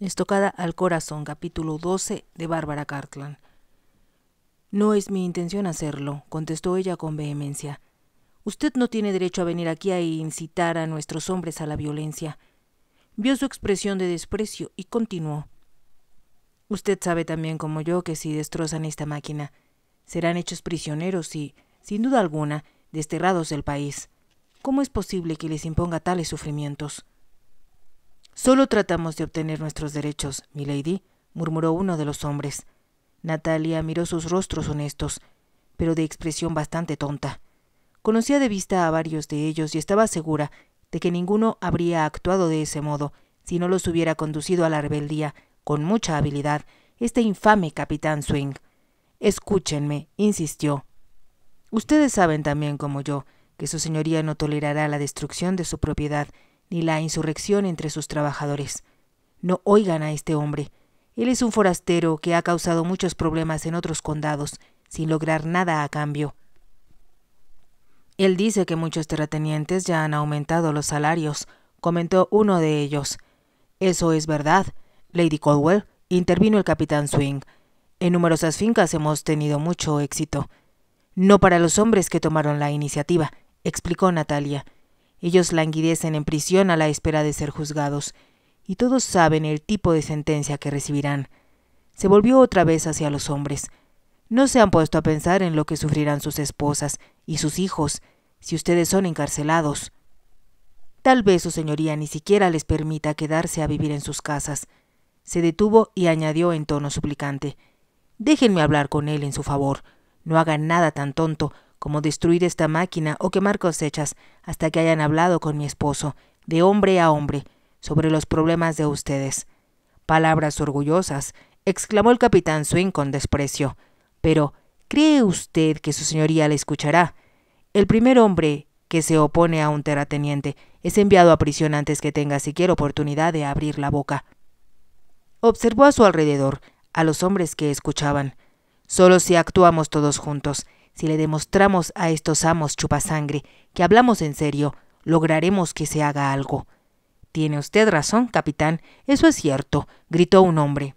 Estocada al corazón, capítulo 12 de Bárbara Cartland. No es mi intención hacerlo, contestó ella con vehemencia. Usted no tiene derecho a venir aquí a incitar a nuestros hombres a la violencia. Vio su expresión de desprecio y continuó. Usted sabe también como yo que si destrozan esta máquina, serán hechos prisioneros y, sin duda alguna, desterrados del país. ¿Cómo es posible que les imponga tales sufrimientos? Solo tratamos de obtener nuestros derechos, milady, murmuró uno de los hombres. Natalia miró sus rostros honestos, pero de expresión bastante tonta. Conocía de vista a varios de ellos y estaba segura de que ninguno habría actuado de ese modo si no los hubiera conducido a la rebeldía con mucha habilidad este infame capitán Swing. Escúchenme, insistió. Ustedes saben también como yo que su señoría no tolerará la destrucción de su propiedad ni la insurrección entre sus trabajadores. No oigan a este hombre. Él es un forastero que ha causado muchos problemas en otros condados, sin lograr nada a cambio. Él dice que muchos terratenientes ya han aumentado los salarios, comentó uno de ellos. Eso es verdad, Lady Caldwell, intervino el capitán Swing. En numerosas fincas hemos tenido mucho éxito. No para los hombres que tomaron la iniciativa, explicó Natalia. Ellos languidecen en prisión a la espera de ser juzgados, y todos saben el tipo de sentencia que recibirán. Se volvió otra vez hacia los hombres. No se han puesto a pensar en lo que sufrirán sus esposas y sus hijos si ustedes son encarcelados. Tal vez su señoría ni siquiera les permita quedarse a vivir en sus casas. Se detuvo y añadió en tono suplicante Déjenme hablar con él en su favor. No hagan nada tan tonto como destruir esta máquina o quemar cosechas hasta que hayan hablado con mi esposo, de hombre a hombre, sobre los problemas de ustedes. Palabras orgullosas, exclamó el capitán Swing con desprecio. Pero, ¿cree usted que su señoría le escuchará? El primer hombre que se opone a un terrateniente es enviado a prisión antes que tenga siquiera oportunidad de abrir la boca. Observó a su alrededor, a los hombres que escuchaban. Solo si actuamos todos juntos, si le demostramos a estos amos chupasangre que hablamos en serio, lograremos que se haga algo. Tiene usted razón, capitán, eso es cierto, gritó un hombre.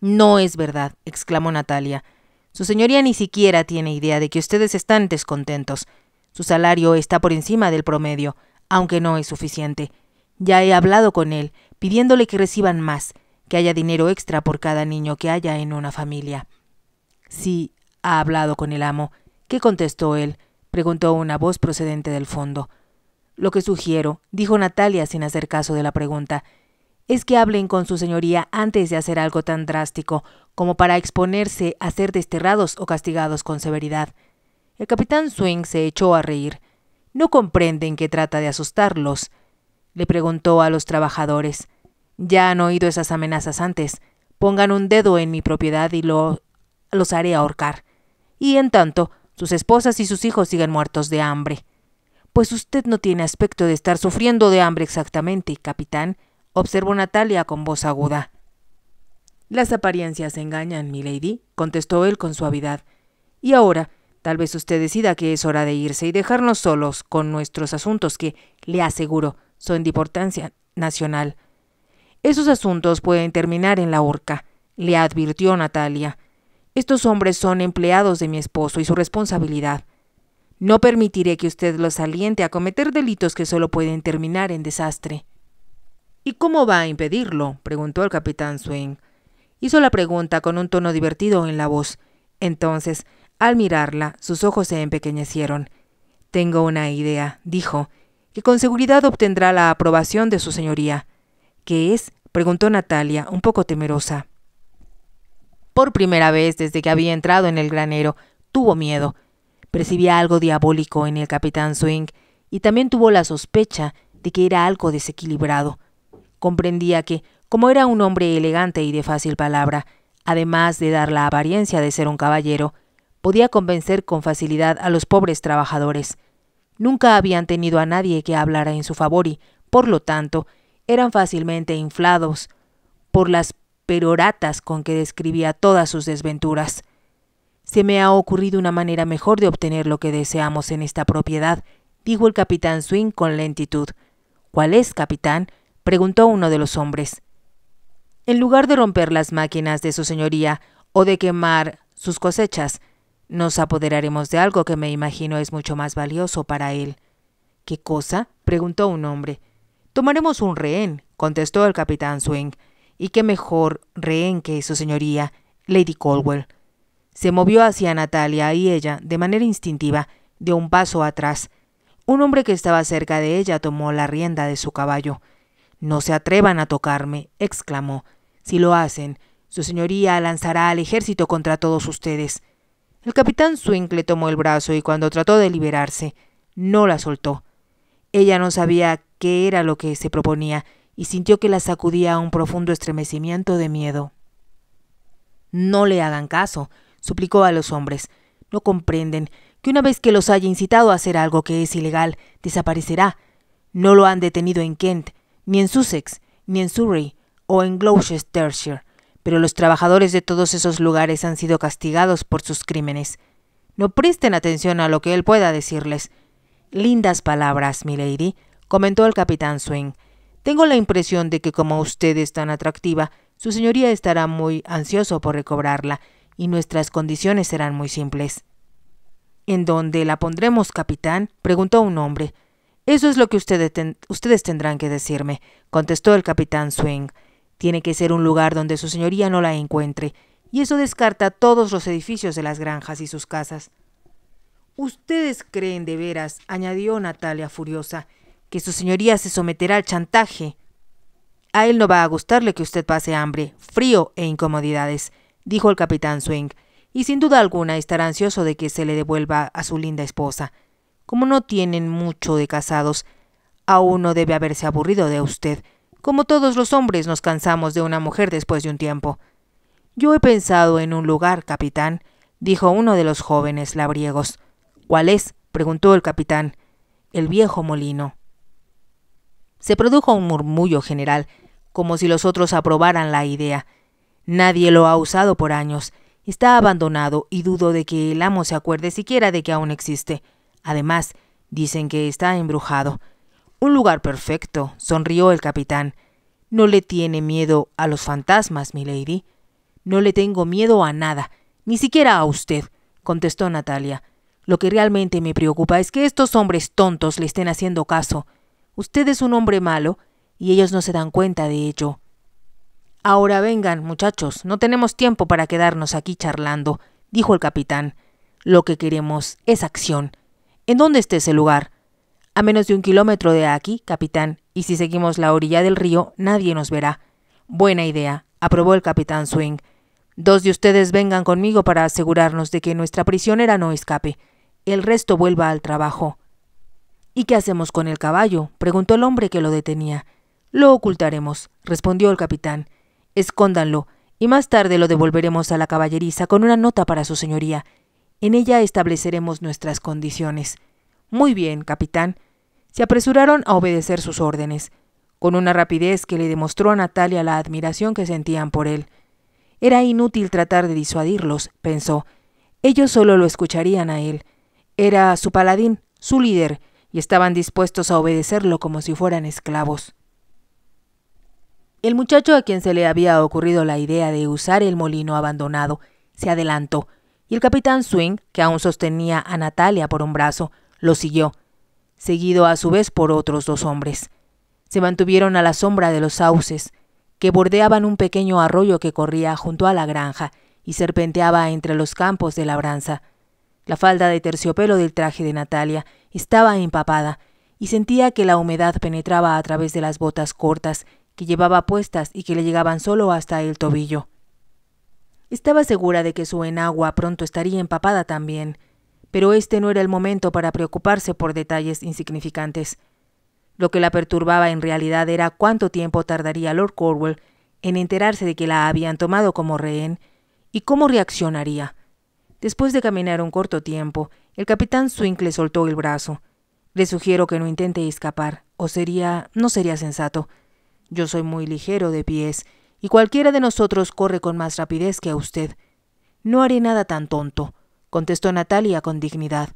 No es verdad, exclamó Natalia. Su señoría ni siquiera tiene idea de que ustedes están descontentos. Su salario está por encima del promedio, aunque no es suficiente. Ya he hablado con él, pidiéndole que reciban más, que haya dinero extra por cada niño que haya en una familia. Sí, ¿Ha hablado con el amo? ¿Qué contestó él? preguntó una voz procedente del fondo. Lo que sugiero, dijo Natalia sin hacer caso de la pregunta, es que hablen con su señoría antes de hacer algo tan drástico como para exponerse a ser desterrados o castigados con severidad. El capitán Swing se echó a reír. ¿No comprenden que trata de asustarlos? Le preguntó a los trabajadores. Ya han oído esas amenazas antes. Pongan un dedo en mi propiedad y lo, los haré ahorcar y en tanto sus esposas y sus hijos siguen muertos de hambre. Pues usted no tiene aspecto de estar sufriendo de hambre exactamente, capitán, observó Natalia con voz aguda. Las apariencias engañan, milady, contestó él con suavidad. Y ahora, tal vez usted decida que es hora de irse y dejarnos solos con nuestros asuntos que, le aseguro, son de importancia nacional. Esos asuntos pueden terminar en la horca, le advirtió Natalia. Estos hombres son empleados de mi esposo y su responsabilidad. No permitiré que usted los aliente a cometer delitos que solo pueden terminar en desastre. ¿Y cómo va a impedirlo? preguntó el capitán Swing. Hizo la pregunta con un tono divertido en la voz. Entonces, al mirarla, sus ojos se empequeñecieron. Tengo una idea, dijo, que con seguridad obtendrá la aprobación de su señoría. ¿Qué es? preguntó Natalia, un poco temerosa. Por primera vez desde que había entrado en el granero, tuvo miedo. Percibía algo diabólico en el capitán Swing y también tuvo la sospecha de que era algo desequilibrado. Comprendía que, como era un hombre elegante y de fácil palabra, además de dar la apariencia de ser un caballero, podía convencer con facilidad a los pobres trabajadores. Nunca habían tenido a nadie que hablara en su favor y, por lo tanto, eran fácilmente inflados por las peroratas con que describía todas sus desventuras. Se me ha ocurrido una manera mejor de obtener lo que deseamos en esta propiedad, dijo el capitán Swing con lentitud. ¿Cuál es, capitán? preguntó uno de los hombres. En lugar de romper las máquinas de su señoría o de quemar sus cosechas, nos apoderaremos de algo que me imagino es mucho más valioso para él. ¿Qué cosa? preguntó un hombre. Tomaremos un rehén, contestó el capitán Swing. ¿Y qué mejor rehén que su señoría, Lady Colwell? Se movió hacia Natalia y ella, de manera instintiva, dio un paso atrás. Un hombre que estaba cerca de ella tomó la rienda de su caballo. No se atrevan a tocarme, exclamó. Si lo hacen, su señoría lanzará al ejército contra todos ustedes. El capitán Swing le tomó el brazo y cuando trató de liberarse, no la soltó. Ella no sabía qué era lo que se proponía y sintió que la sacudía un profundo estremecimiento de miedo. No le hagan caso, suplicó a los hombres. No comprenden que una vez que los haya incitado a hacer algo que es ilegal, desaparecerá. No lo han detenido en Kent, ni en Sussex, ni en Surrey o en Gloucestershire, pero los trabajadores de todos esos lugares han sido castigados por sus crímenes. No presten atención a lo que él pueda decirles. Lindas palabras, milady, comentó el capitán Swing. Tengo la impresión de que como usted es tan atractiva, su señoría estará muy ansioso por recobrarla, y nuestras condiciones serán muy simples. ¿En dónde la pondremos, capitán? preguntó un hombre. Eso es lo que ustedes, tendrán que decirme, contestó el capitán Swing. Tiene que ser un lugar donde su señoría no la encuentre, y eso descarta todos los edificios de las granjas y sus casas. Ustedes creen de veras, añadió Natalia furiosa, que su señoría se someterá al chantaje. A él no va a gustarle que usted pase hambre, frío e incomodidades, dijo el capitán Swing, y sin duda alguna estará ansioso de que se le devuelva a su linda esposa. Como no tienen mucho de casados, aún no debe haberse aburrido de usted. Como todos los hombres nos cansamos de una mujer después de un tiempo. Yo he pensado en un lugar, capitán, dijo uno de los jóvenes labriegos. ¿Cuál es? preguntó el capitán. El viejo molino. Se produjo un murmullo general, como si los otros aprobaran la idea. Nadie lo ha usado por años. Está abandonado y dudo de que el amo se acuerde siquiera de que aún existe. Además, dicen que está embrujado. Un lugar perfecto, sonrió el capitán. ¿No le tiene miedo a los fantasmas, milady? No le tengo miedo a nada, ni siquiera a usted, contestó Natalia. Lo que realmente me preocupa es que estos hombres tontos le estén haciendo caso. Usted es un hombre malo y ellos no se dan cuenta de ello. Ahora vengan, muchachos, no tenemos tiempo para quedarnos aquí charlando, dijo el capitán. Lo que queremos es acción. ¿En dónde está ese lugar? A menos de un kilómetro de aquí, capitán, y si seguimos la orilla del río, nadie nos verá. Buena idea, aprobó el capitán Swing. Dos de ustedes vengan conmigo para asegurarnos de que nuestra prisionera no escape. El resto vuelva al trabajo. ¿Y qué hacemos con el caballo? preguntó el hombre que lo detenía. Lo ocultaremos, respondió el capitán. Escóndanlo, y más tarde lo devolveremos a la caballeriza con una nota para su señoría. En ella estableceremos nuestras condiciones. Muy bien, capitán. Se apresuraron a obedecer sus órdenes, con una rapidez que le demostró a Natalia la admiración que sentían por él. Era inútil tratar de disuadirlos, pensó. Ellos solo lo escucharían a él. Era su paladín, su líder, y estaban dispuestos a obedecerlo como si fueran esclavos. El muchacho a quien se le había ocurrido la idea de usar el molino abandonado se adelantó, y el capitán Swing, que aún sostenía a Natalia por un brazo, lo siguió, seguido a su vez por otros dos hombres. Se mantuvieron a la sombra de los sauces, que bordeaban un pequeño arroyo que corría junto a la granja y serpenteaba entre los campos de labranza. La falda de terciopelo del traje de Natalia estaba empapada y sentía que la humedad penetraba a través de las botas cortas que llevaba puestas y que le llegaban solo hasta el tobillo. Estaba segura de que su enagua pronto estaría empapada también, pero este no era el momento para preocuparse por detalles insignificantes. Lo que la perturbaba en realidad era cuánto tiempo tardaría Lord Corwell en enterarse de que la habían tomado como rehén y cómo reaccionaría. Después de caminar un corto tiempo, el capitán Swing le soltó el brazo. Le sugiero que no intente escapar, o sería. no sería sensato. Yo soy muy ligero de pies, y cualquiera de nosotros corre con más rapidez que a usted. No haré nada tan tonto, contestó Natalia con dignidad.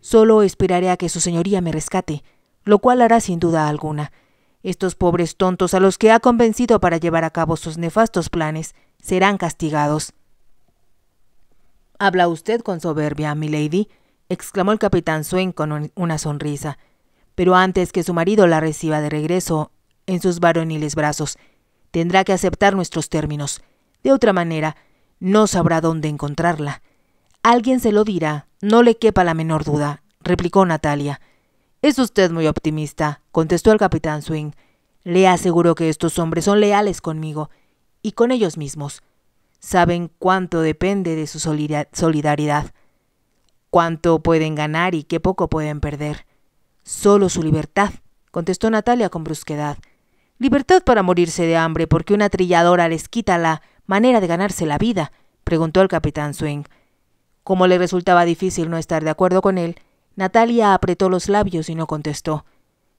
Solo esperaré a que su señoría me rescate, lo cual hará sin duda alguna. Estos pobres tontos a los que ha convencido para llevar a cabo sus nefastos planes serán castigados. Habla usted con soberbia, milady, exclamó el capitán Swain con una sonrisa. Pero antes que su marido la reciba de regreso en sus varoniles brazos, tendrá que aceptar nuestros términos. De otra manera, no sabrá dónde encontrarla. Alguien se lo dirá, no le quepa la menor duda, replicó Natalia. Es usted muy optimista, contestó el capitán Swing. Le aseguro que estos hombres son leales conmigo y con ellos mismos. Saben cuánto depende de su solidaridad, cuánto pueden ganar y qué poco pueden perder. Solo su libertad, contestó Natalia con brusquedad. Libertad para morirse de hambre porque una trilladora les quita la manera de ganarse la vida, preguntó el capitán Swing. Como le resultaba difícil no estar de acuerdo con él, Natalia apretó los labios y no contestó.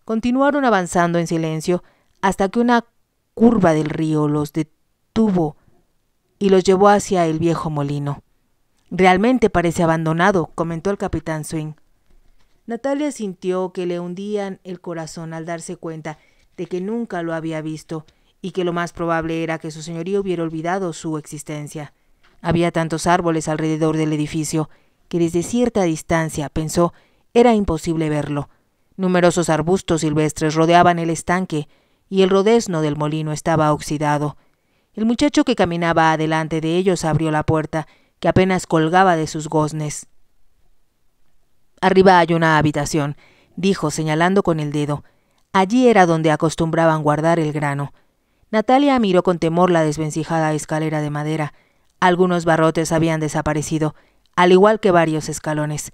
Continuaron avanzando en silencio hasta que una curva del río los detuvo y los llevó hacia el viejo molino. Realmente parece abandonado, comentó el capitán Swing. Natalia sintió que le hundían el corazón al darse cuenta de que nunca lo había visto y que lo más probable era que su señoría hubiera olvidado su existencia. Había tantos árboles alrededor del edificio que desde cierta distancia, pensó, era imposible verlo. Numerosos arbustos silvestres rodeaban el estanque y el rodezno del molino estaba oxidado. El muchacho que caminaba adelante de ellos abrió la puerta, que apenas colgaba de sus goznes. Arriba hay una habitación, dijo, señalando con el dedo. Allí era donde acostumbraban guardar el grano. Natalia miró con temor la desvencijada escalera de madera. Algunos barrotes habían desaparecido, al igual que varios escalones.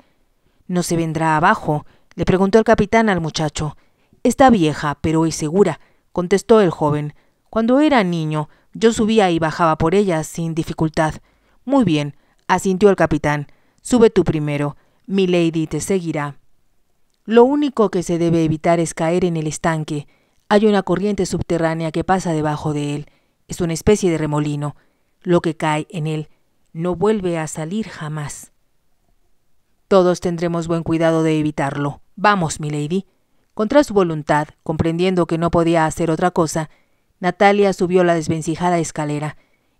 ¿No se vendrá abajo? le preguntó el capitán al muchacho. Está vieja, pero es segura, contestó el joven. Cuando era niño, yo subía y bajaba por ella sin dificultad. Muy bien, asintió el capitán. Sube tú primero. Mi lady te seguirá. Lo único que se debe evitar es caer en el estanque. Hay una corriente subterránea que pasa debajo de él. Es una especie de remolino. Lo que cae en él no vuelve a salir jamás. Todos tendremos buen cuidado de evitarlo. Vamos, milady. Contra su voluntad, comprendiendo que no podía hacer otra cosa, Natalia subió la desvencijada escalera.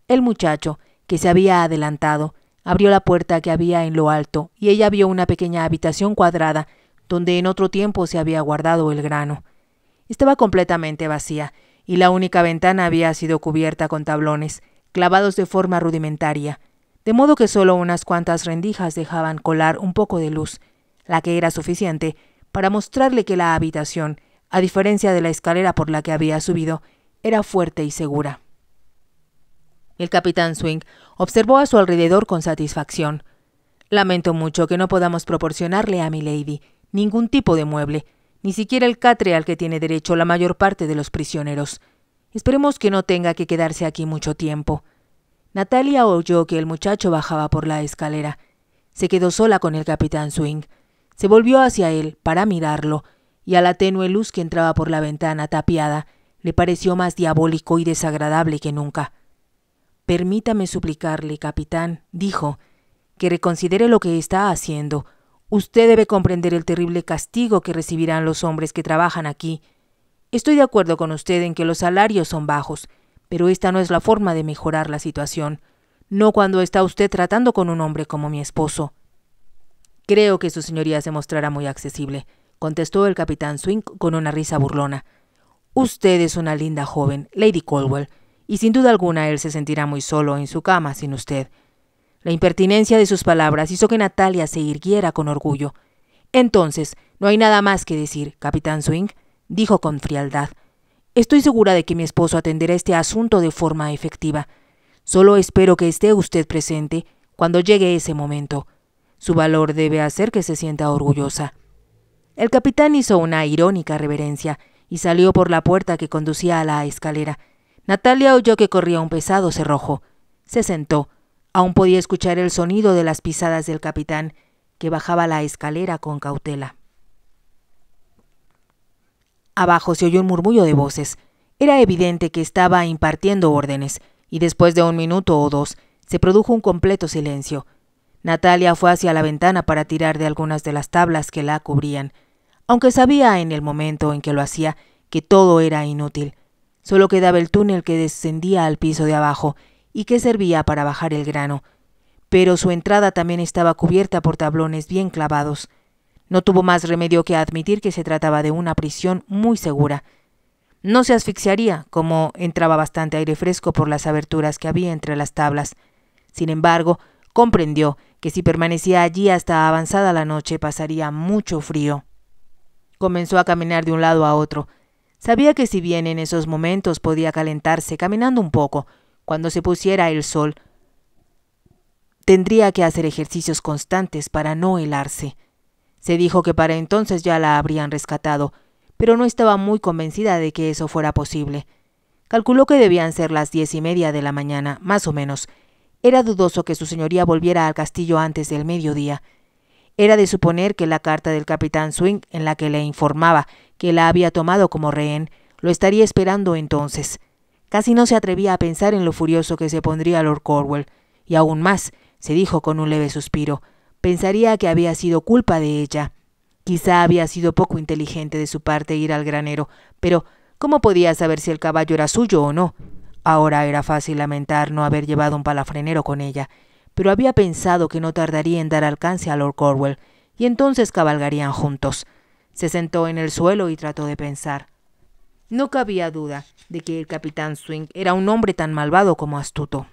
El muchacho, se había adelantado, abrió la puerta que había en lo alto, y ella vio una pequeña habitación cuadrada, donde en otro tiempo se había guardado el grano. Estaba completamente vacía, y la única ventana había sido cubierta con tablones, clavados de forma rudimentaria, de modo que solo unas cuantas rendijas dejaban colar un poco de luz, la que era suficiente para mostrarle que la habitación, a diferencia de la escalera por la que había subido, era fuerte y segura. El capitán Swing observó a su alrededor con satisfacción. Lamento mucho que no podamos proporcionarle a mi lady ningún tipo de mueble, ni siquiera el catre al que tiene derecho la mayor parte de los prisioneros. Esperemos que no tenga que quedarse aquí mucho tiempo. Natalia oyó que el muchacho bajaba por la escalera. Se quedó sola con el capitán Swing. Se volvió hacia él para mirarlo, y a la tenue luz que entraba por la ventana tapiada le pareció más diabólico y desagradable que nunca. Permítame suplicarle, capitán, dijo, que reconsidere lo que está haciendo, Usted debe comprender el terrible castigo que recibirán los hombres que trabajan aquí. Estoy de acuerdo con usted en que los salarios son bajos, pero esta no es la forma de mejorar la situación, no cuando está usted tratando con un hombre como mi esposo. Creo que su señoría se mostrará muy accesible, contestó el capitán Swing con una risa burlona. Usted es una linda joven, Lady Colwell, y sin duda alguna él se sentirá muy solo en su cama sin usted. La impertinencia de sus palabras hizo que Natalia se irguiera con orgullo. Entonces, no hay nada más que decir, capitán Swing, dijo con frialdad. Estoy segura de que mi esposo atenderá este asunto de forma efectiva. Solo espero que esté usted presente cuando llegue ese momento. Su valor debe hacer que se sienta orgullosa. El capitán hizo una irónica reverencia y salió por la puerta que conducía a la escalera. Natalia oyó que corría un pesado cerrojo. Se sentó, Aún podía escuchar el sonido de las pisadas del capitán, que bajaba la escalera con cautela. Abajo se oyó un murmullo de voces. Era evidente que estaba impartiendo órdenes, y después de un minuto o dos se produjo un completo silencio. Natalia fue hacia la ventana para tirar de algunas de las tablas que la cubrían, aunque sabía en el momento en que lo hacía que todo era inútil. Solo quedaba el túnel que descendía al piso de abajo y que servía para bajar el grano. Pero su entrada también estaba cubierta por tablones bien clavados. No tuvo más remedio que admitir que se trataba de una prisión muy segura. No se asfixiaría, como entraba bastante aire fresco por las aberturas que había entre las tablas. Sin embargo, comprendió que si permanecía allí hasta avanzada la noche pasaría mucho frío. Comenzó a caminar de un lado a otro. Sabía que si bien en esos momentos podía calentarse caminando un poco, cuando se pusiera el sol, tendría que hacer ejercicios constantes para no helarse. Se dijo que para entonces ya la habrían rescatado, pero no estaba muy convencida de que eso fuera posible. Calculó que debían ser las diez y media de la mañana, más o menos. Era dudoso que su señoría volviera al castillo antes del mediodía. Era de suponer que la carta del capitán Swing, en la que le informaba que la había tomado como rehén, lo estaría esperando entonces. Casi no se atrevía a pensar en lo furioso que se pondría Lord Corwell, y aún más, se dijo con un leve suspiro, pensaría que había sido culpa de ella. Quizá había sido poco inteligente de su parte ir al granero, pero ¿cómo podía saber si el caballo era suyo o no? Ahora era fácil lamentar no haber llevado un palafrenero con ella, pero había pensado que no tardaría en dar alcance a Lord Corwell, y entonces cabalgarían juntos. Se sentó en el suelo y trató de pensar. No cabía duda de que el capitán Swing era un hombre tan malvado como astuto.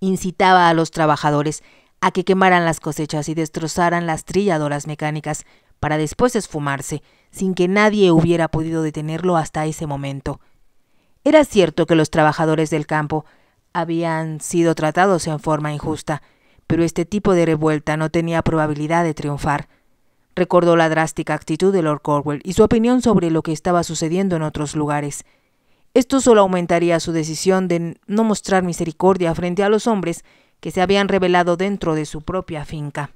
Incitaba a los trabajadores a que quemaran las cosechas y destrozaran las trilladoras mecánicas para después esfumarse, sin que nadie hubiera podido detenerlo hasta ese momento. Era cierto que los trabajadores del campo habían sido tratados en forma injusta, pero este tipo de revuelta no tenía probabilidad de triunfar. Recordó la drástica actitud de Lord Corwell y su opinión sobre lo que estaba sucediendo en otros lugares. Esto solo aumentaría su decisión de no mostrar misericordia frente a los hombres que se habían revelado dentro de su propia finca.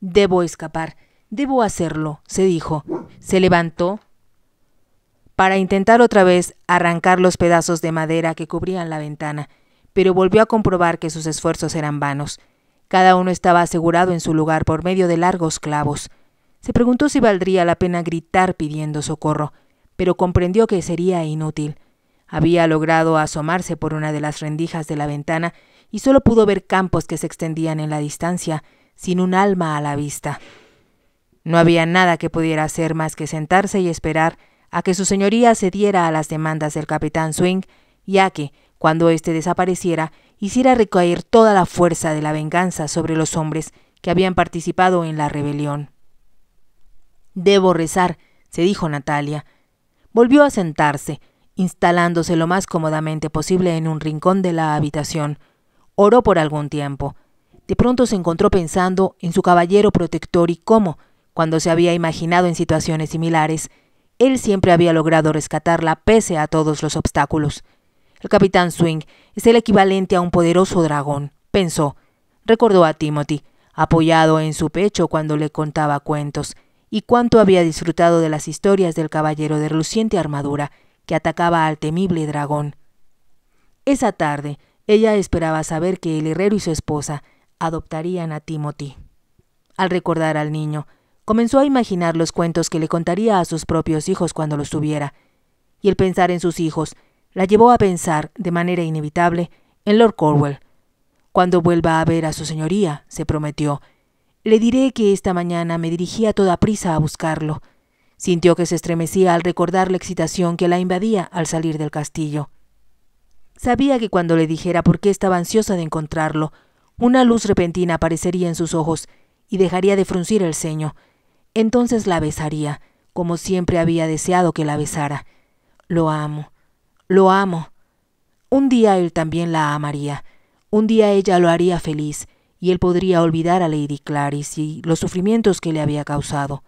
Debo escapar, debo hacerlo, se dijo. Se levantó para intentar otra vez arrancar los pedazos de madera que cubrían la ventana, pero volvió a comprobar que sus esfuerzos eran vanos. Cada uno estaba asegurado en su lugar por medio de largos clavos. Se preguntó si valdría la pena gritar pidiendo socorro, pero comprendió que sería inútil. Había logrado asomarse por una de las rendijas de la ventana y solo pudo ver campos que se extendían en la distancia, sin un alma a la vista. No había nada que pudiera hacer más que sentarse y esperar a que su señoría cediera a las demandas del capitán Swing, ya que, cuando éste desapareciera, hiciera recaer toda la fuerza de la venganza sobre los hombres que habían participado en la rebelión. Debo rezar, se dijo Natalia. Volvió a sentarse, instalándose lo más cómodamente posible en un rincón de la habitación, Oró por algún tiempo. De pronto se encontró pensando en su caballero protector y cómo, cuando se había imaginado en situaciones similares, él siempre había logrado rescatarla pese a todos los obstáculos. El capitán Swing es el equivalente a un poderoso dragón, pensó. Recordó a Timothy, apoyado en su pecho cuando le contaba cuentos, y cuánto había disfrutado de las historias del caballero de reluciente armadura que atacaba al temible dragón. Esa tarde, ella esperaba saber que el herrero y su esposa adoptarían a Timothy. Al recordar al niño, comenzó a imaginar los cuentos que le contaría a sus propios hijos cuando los tuviera, y el pensar en sus hijos la llevó a pensar, de manera inevitable, en Lord Corwell. Cuando vuelva a ver a su señoría, se prometió, le diré que esta mañana me dirigí a toda prisa a buscarlo. Sintió que se estremecía al recordar la excitación que la invadía al salir del castillo. Sabía que cuando le dijera por qué estaba ansiosa de encontrarlo, una luz repentina aparecería en sus ojos y dejaría de fruncir el ceño. Entonces la besaría, como siempre había deseado que la besara. Lo amo, lo amo. Un día él también la amaría, un día ella lo haría feliz, y él podría olvidar a Lady Clarice y los sufrimientos que le había causado.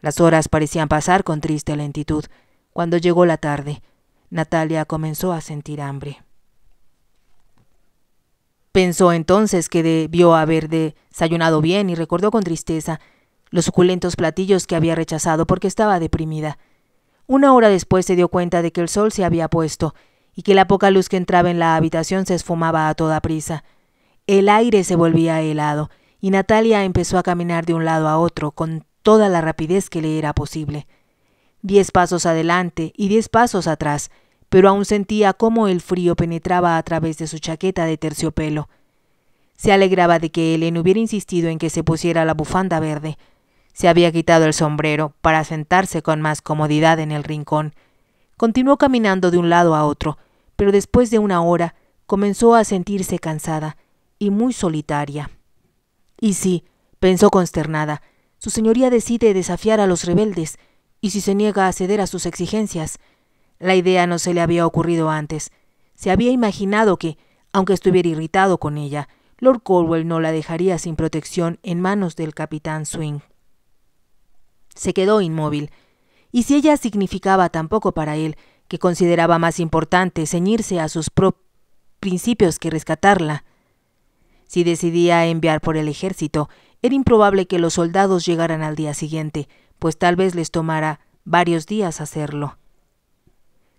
Las horas parecían pasar con triste lentitud. Cuando llegó la tarde, Natalia comenzó a sentir hambre. Pensó entonces que debió haber desayunado bien y recordó con tristeza los suculentos platillos que había rechazado porque estaba deprimida. Una hora después se dio cuenta de que el sol se había puesto y que la poca luz que entraba en la habitación se esfumaba a toda prisa. El aire se volvía helado y Natalia empezó a caminar de un lado a otro con toda la rapidez que le era posible. Diez pasos adelante y diez pasos atrás, pero aún sentía cómo el frío penetraba a través de su chaqueta de terciopelo. Se alegraba de que Ellen hubiera insistido en que se pusiera la bufanda verde. Se había quitado el sombrero para sentarse con más comodidad en el rincón. Continuó caminando de un lado a otro, pero después de una hora comenzó a sentirse cansada y muy solitaria. Y sí, pensó consternada, su señoría decide desafiar a los rebeldes, y si se niega a ceder a sus exigencias. La idea no se le había ocurrido antes. Se había imaginado que, aunque estuviera irritado con ella, Lord Corwell no la dejaría sin protección en manos del capitán Swing. Se quedó inmóvil, y si ella significaba tan poco para él, que consideraba más importante ceñirse a sus principios que rescatarla, si decidía enviar por el ejército, era improbable que los soldados llegaran al día siguiente, pues tal vez les tomara varios días hacerlo.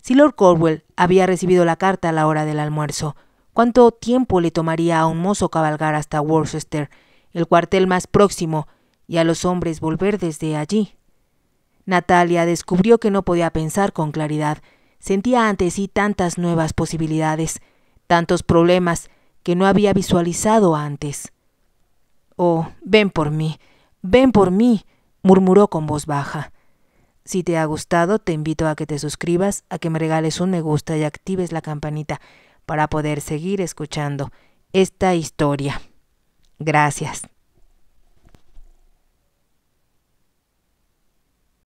Si Lord Corwell había recibido la carta a la hora del almuerzo, ¿cuánto tiempo le tomaría a un mozo cabalgar hasta Worcester, el cuartel más próximo, y a los hombres volver desde allí? Natalia descubrió que no podía pensar con claridad. Sentía ante sí tantas nuevas posibilidades, tantos problemas que no había visualizado antes. Oh, ven por mí, ven por mí, murmuró con voz baja. Si te ha gustado, te invito a que te suscribas, a que me regales un me gusta y actives la campanita para poder seguir escuchando esta historia. Gracias.